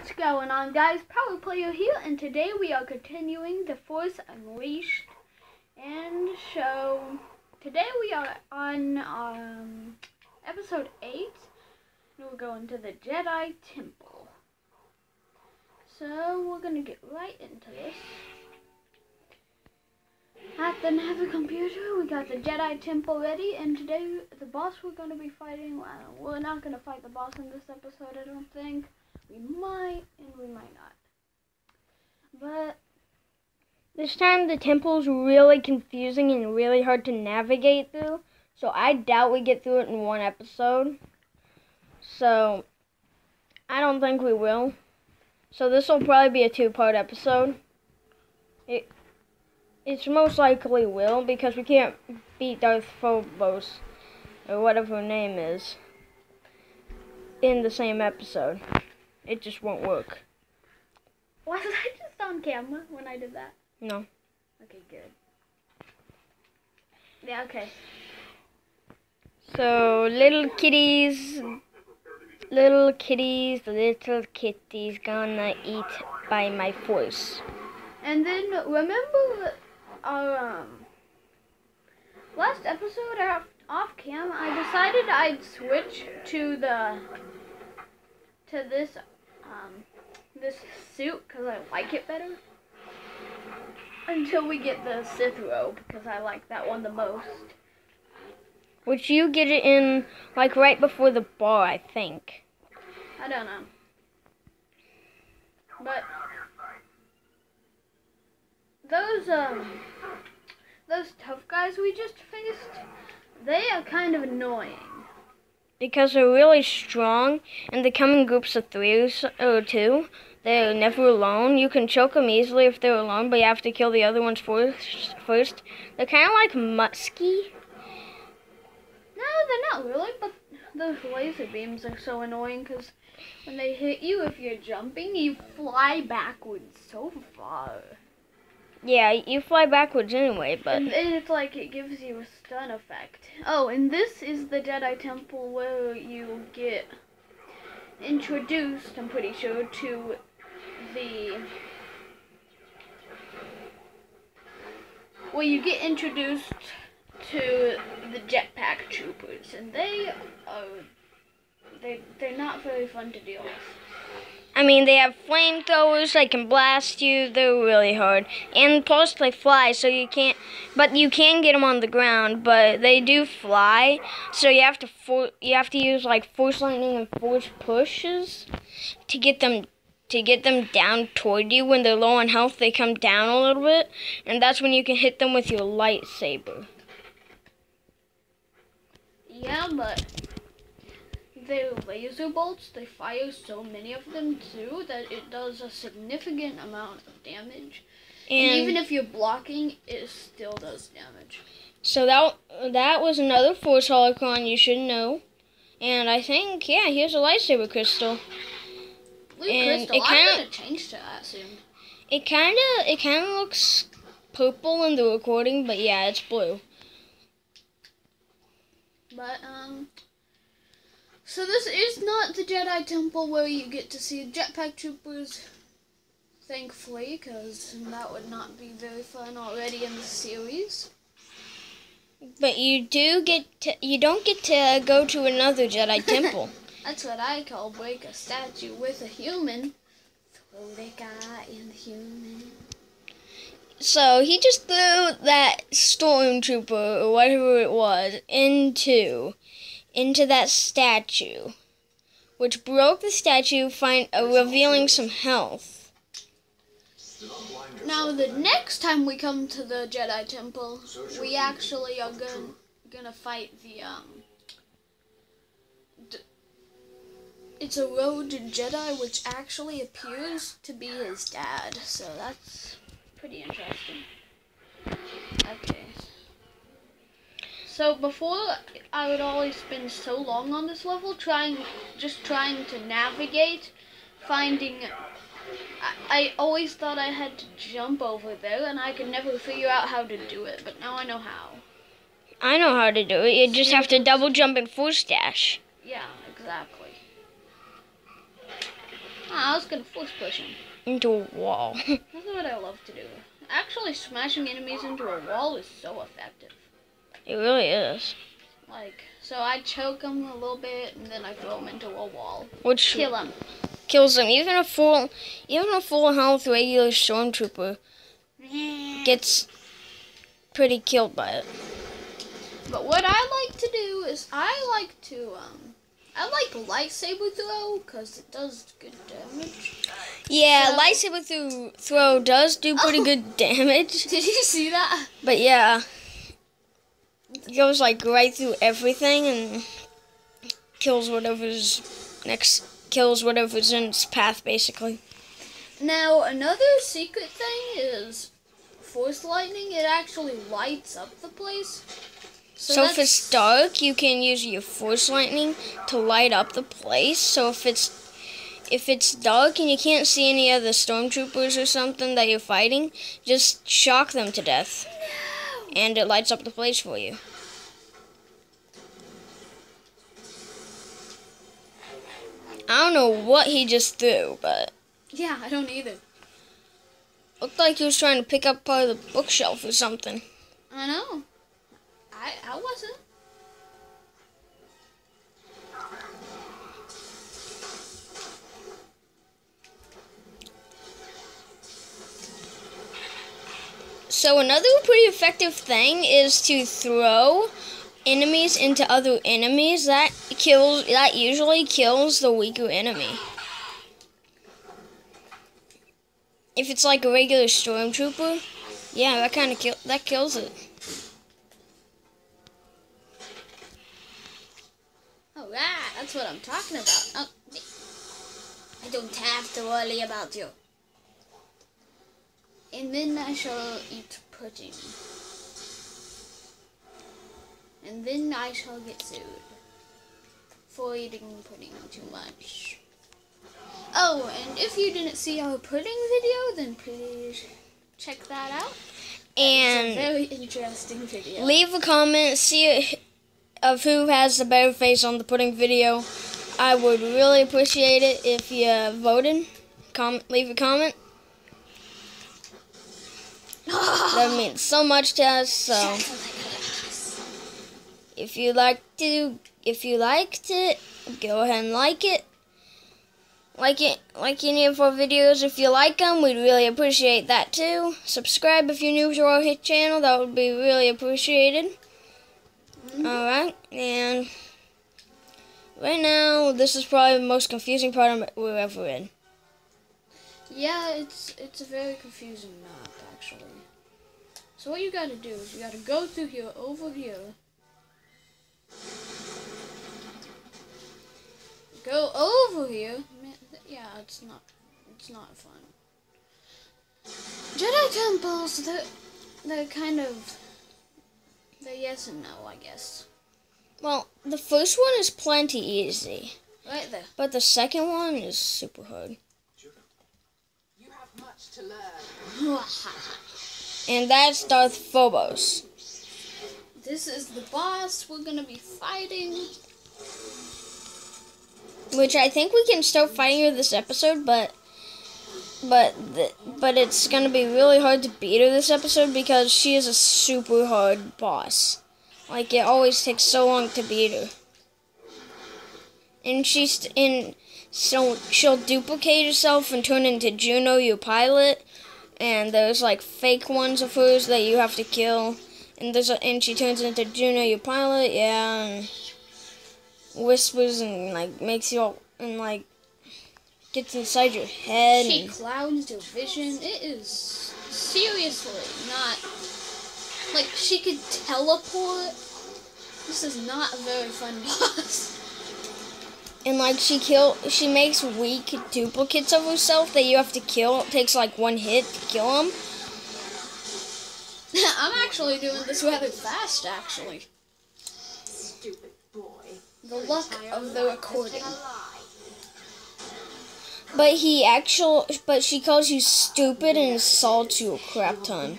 What's going on, guys? Power Player here, and today we are continuing the Force Unleashed and so Today we are on um, episode 8, and we're going to the Jedi Temple. So we're gonna get right into this. At the Nether computer, we got the Jedi Temple ready, and today the boss we're gonna be fighting. Well, we're not gonna fight the boss in this episode, I don't think. We might, and we might not. But This time the temple's really confusing and really hard to navigate through. So I doubt we get through it in one episode. So I don't think we will. So this will probably be a two-part episode. It it's most likely will because we can't beat Darth Phobos or whatever her name is in the same episode. It just won't work. was I just on camera when I did that? No. Okay, good. Yeah, okay. So little kitties, little kitties, little kitties gonna eat by my force. And then remember our um, last episode off, off cam, I decided I'd switch to the to this um, this suit because I like it better. Until we get the Sith robe because I like that one the most. Which you get it in like right before the bar, I think. I don't know. But those um those tough guys we just faced, they are kind of annoying. Because they're really strong and they come in groups of three or, two. They're never alone. You can choke them easily if they're alone, but you have to kill the other ones first. First, they're kind of like musky. No, they're not really, but those laser beams are so annoying because when they hit you, if you're jumping, you fly backwards so far. Yeah, you fly backwards anyway, but And it's like it gives you a stun effect. Oh, and this is the Jedi Temple where you get introduced, I'm pretty sure, to the. Well, you get introduced to the jetpack troopers, and they are. They, they're not very fun to deal with. I mean, they have flamethrowers. They can blast you. They're really hard, and plus they fly, so you can't. But you can get them on the ground. But they do fly, so you have to for, you have to use like force lightning and force pushes to get them to get them down toward you. When they're low on health, they come down a little bit, and that's when you can hit them with your lightsaber. Yeah, but their laser bolts, they fire so many of them too that it does a significant amount of damage. And, And, even if you're blocking, it still does damage. so that that was another force holocron you should know. And I think yeah, here's a lightsaber crystal. Blue And crystal, it I'm kinda- gonna change to that soon. It kind of it kind of looks purple in the recording, but yeah, it's blue. But um, so this is not the Jedi Temple where you get to see jetpack troopers. Thankfully, because that would not be very fun already in the series. But you do get to you don't get to go to another Jedi temple. That's what I call break a statue with a human. Throw the guy in the human. So he just threw that stormtrooper or whatever it was into into that statue, which broke the statue, find uh, revealing some health. Now, the next time we come to the Jedi Temple, we actually are gonna gonna fight the um. It's a road Jedi, which actually appears to be his dad. So that's pretty interesting. Okay. So before, I would always spend so long on this level trying, just trying to navigate, finding I, I always thought I had to jump over there, and I could never figure out how to do it. But now I know how. I know how to do it. You just have to double jump and force dash. Yeah, exactly. Ah, I was gonna force push him. into a wall. That's what I love to do. Actually, smashing enemies into a wall is so effective. It really is. Like, so I choke them a little bit, and then I throw them into a wall. Which Kill them. kills them. Even a full, even a full health regular stormtrooper gets pretty killed by it. But what I like to do is I like to um I like lightsaber throw because it does good damage. Yeah, So- lightsaber throw does do pretty Oh. good damage, Did you see that? but yeah, goes like right through everything and kills whatever's next. Kills whatever's in its path, basically. Now another secret thing is force lightning. It actually lights up the place. So, if that's- it's dark, you can use your force lightning to light up the place. So if it's if it's dark and you can't see any other stormtroopers or something that you're fighting, just shock them to death, and it lights up the place for you. I don't know what he just threw, but Yeah, I don't either. looked like he was trying to pick up part of the bookshelf or something. I know. I I wasn't. So another pretty effective thing is to throw enemies into other enemies. That kills that usually kills the weaker enemy. If it's like a regular stormtrooper, yeah, that kind of kill that kills it. Alright, that's what I'm talking about. Oh, I don't have to worry about you. And then I shall eat pudding. And then I shall get sued for eating pudding too much. Oh, and if you didn't see our pudding video, then please check that out. It's a And very interesting video. leave a comment, see of who has the better face on the pudding video. I would really appreciate it if you voted. Comment, leave a comment. That means so much to us. So if you like to, if you liked it, go ahead and like it. Like it, like any of our videos. If you like them, we'd really appreciate that too. Subscribe if you're new to our hit channel. That would be really appreciated. Mhm. All right, and right now, this is probably the most confusing part of- we're ever in. Yeah, it's it's a very confusing map actually. So what you gotta do is you gotta go through here over here. Go over here. Man, yeah, it's not it's not fun. Jedi temples, they're they're kind of they're yes and no, I guess. Well, the first one is plenty easy, Right there. but the second one is super hard. You have much to learn. And that's Darth Phobos. this is the boss we're gonna be fighting. which I think we can start fighting her this episode, but but but it's gonna be really hard to beat her this episode because she is a super hard boss. Like it always takes so long to beat her, and she's in so she'll duplicate herself and turn into Juno, your pilot, and there's like fake ones of hers that you have to kill, and there's a, and she turns into Juno, your pilot, yeah. And, whispers and like makes you all and like gets inside your head. She And, clouds your vision. It is seriously not like she could teleport. This is not a very fun boss. And like she kill she makes weak duplicates of herself that you have to kill. It takes like one hit to kill them. I'm actually doing this rather fast, actually. Stupid boy. The luck of the recording. But he actual but she calls you stupid and insults you a crap ton.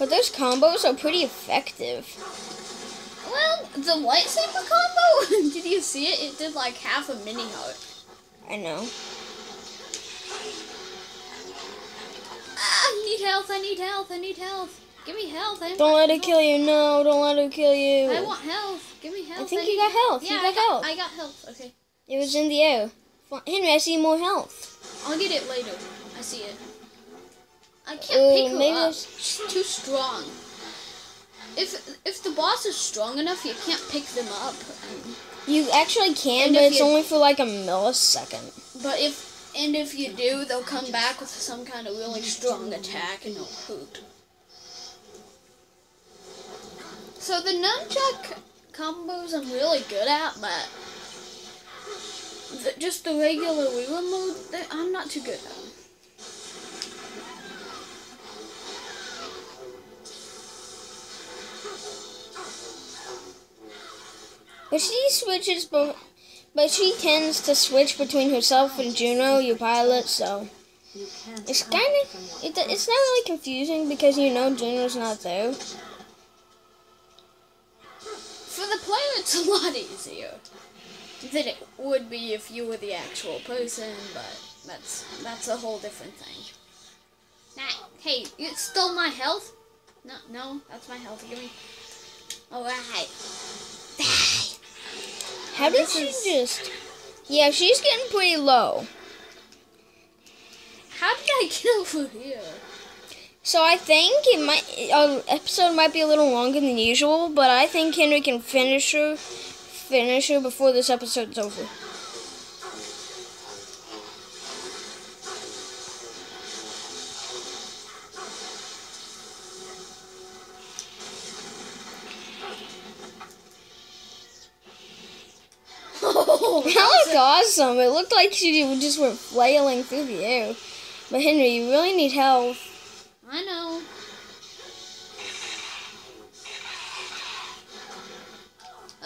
But those combos are pretty effective. Well, the lightsaber combo, did you see it? It did like half a mini heart. I know. Ah, I need health, I need health, I need health. Give me health. I Don't let it kill you. No, don't let it kill you. I want health. Give me health. I think need you got health. Yeah, You I got got health. I got health. Okay. It was in the air. Henry, I see more health. I'll get it later. I see it. I can't Oh, pick her up. She's too strong. If if the boss is strong enough, you can't pick them up. You actually can, And but it's you- only for like a millisecond. But if and if you do, they'll come back with some kind of really strong attack and they'll hurt. So the nunchuck combos I'm really good at, but the, just the regular Wheeler mode, I'm not too good at. But she switches, bo- but she tends to switch between herself and Juno, your pilot. So it's kind of it, it's not really confusing because you know Juno's not there. For the player, it's a lot easier than it would be if you were the actual person, but that's that's a whole different thing. Nah, hey, you stole my health? No, no, that's my health. Give me. Oh, All right. How did This she is- just? Yeah, she's getting pretty low. How did I get over here? So I think it might our episode might be a little longer than usual, but I think Henry can finish her finish her before this episode's over. That looked awesome. It looked like she just went flailing through the air. But Henry, you really need help. I know.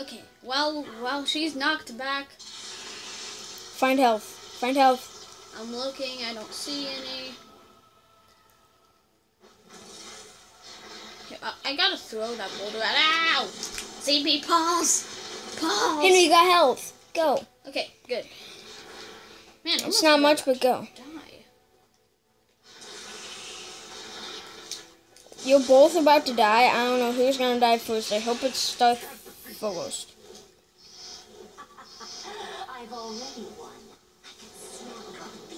Okay, well, while she's knocked back, Find health. Find health. I'm looking. I don't see any. I, gotta throw that boulder at. Ow! CP pause. Pause. Henry, you got health. Go. Okay, good. Man, It's not much, but go. die. You're both about to die. I don't know who's gonna die first. I hope it's Darth first. I've already won.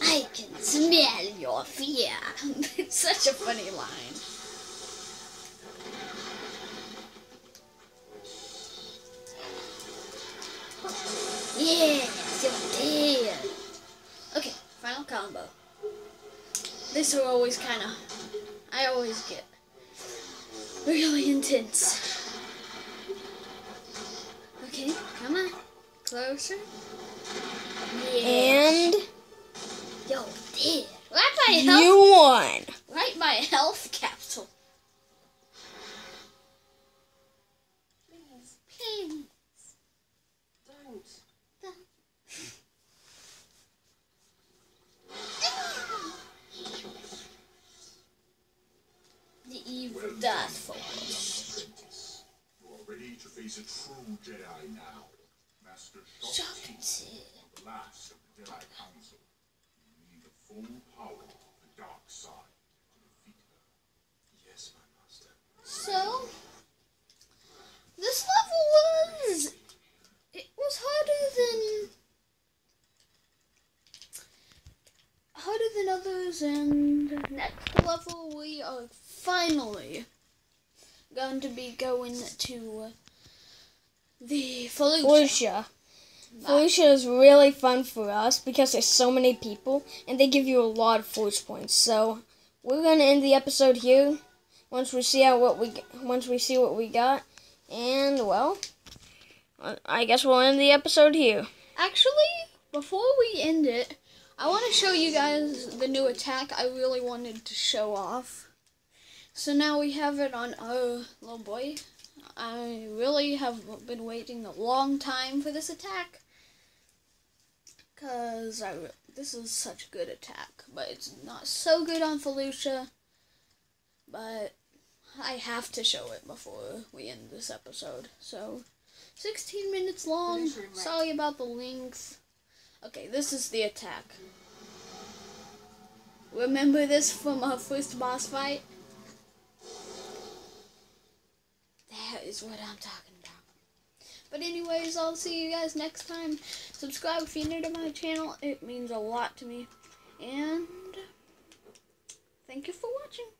I can smell. I can smell your fear. it's such a funny line. Yes, you're dead. Okay, final combo. This are always kind of. I always get really intense. Okay, come on. Closer. Yeah. And Yo, dead. Right by health. you won. Right by health capsule. Please, Please. don't. The evil Darth Force. apprentice. You are ready to face a true Jedi now. Master Shaak Ti. Shakti, the last of the Jedi Council. You need the full power of the dark side to defeat her. Yes, my master. So, this level was. It was harder than. Harder others, and next level we are finally going to be going to the Fallujah. Felucia. Felucia is really fun for us because there's so many people and they give you a lot of force points. So we're gonna end the episode here. Once we see out what we once we see what we got, and well, I- I guess we'll end the episode here. Actually, before we end it, I want to show you guys the new attack I really wanted to show off. So now we have it on our little boy. I really have been waiting a long time for this attack. Because I, this is such a good attack, but it's not so good on Felucia. But I have to show it before we end this episode. So, 16 minutes long. Sorry about the links. Okay, this is the attack. Remember this from our first boss fight? That is what I'm talking about. But anyways, I'll see you guys next time. Subscribe if you're new to my channel. It means a lot to me. And thank you for watching.